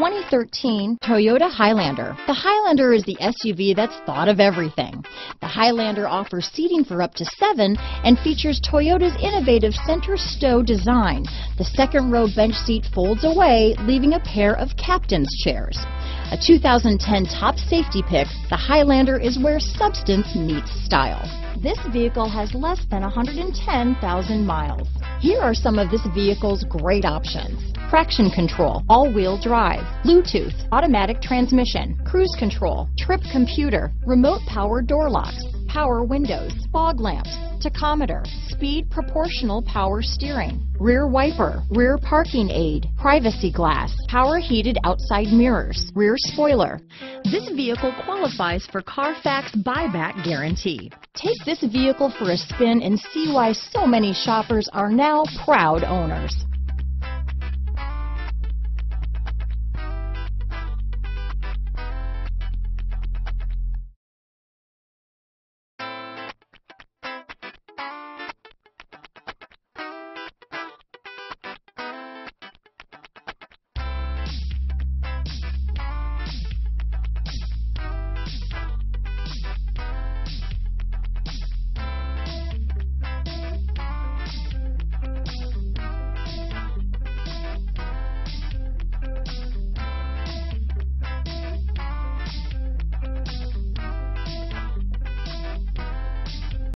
2013 Toyota Highlander. The Highlander is the SUV that's thought of everything. The Highlander offers seating for up to seven and features Toyota's innovative center stow design. The second row bench seat folds away, leaving a pair of captain's chairs. A 2010 top safety pick, the Highlander is where substance meets style. This vehicle has less than 110,000 miles. Here are some of this vehicle's great options. Traction control, all-wheel drive, Bluetooth, automatic transmission, cruise control, trip computer, remote power door locks, power windows, fog lamps, tachometer, speed proportional power steering, rear wiper, rear parking aid, privacy glass, power heated outside mirrors, rear spoiler. This vehicle qualifies for Carfax buyback guarantee. Take this vehicle for a spin and see why so many shoppers are now proud owners.